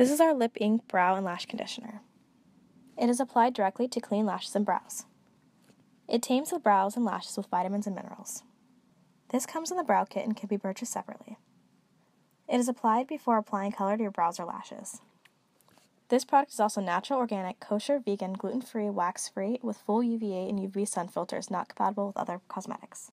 This is our Lip Ink Brow and Lash Conditioner. It is applied directly to clean lashes and brows. It tames the brows and lashes with vitamins and minerals. This comes in the brow kit and can be purchased separately. It is applied before applying color to your brows or lashes. This product is also natural, organic, kosher, vegan, gluten free, wax free, with full UVA and UVB sun filters not compatible with other cosmetics.